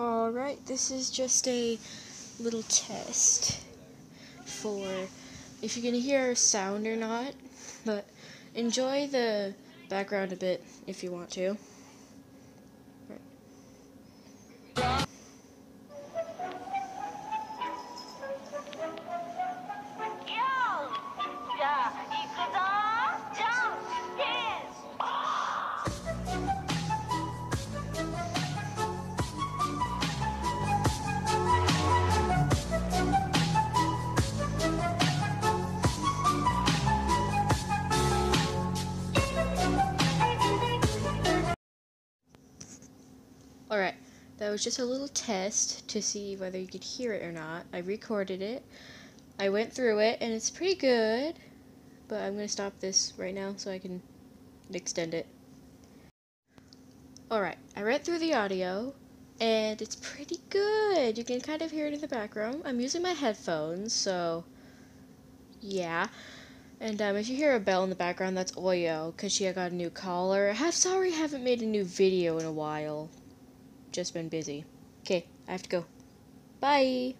Alright, this is just a little test for if you're gonna hear a sound or not, but enjoy the background a bit if you want to. Alright, that was just a little test to see whether you could hear it or not. I recorded it. I went through it, and it's pretty good. But I'm going to stop this right now so I can extend it. Alright, I read through the audio, and it's pretty good. You can kind of hear it in the background. I'm using my headphones, so yeah. And um, if you hear a bell in the background, that's Oyo, because she got a new collar. I have sorry I haven't made a new video in a while just been busy. Okay, I have to go. Bye!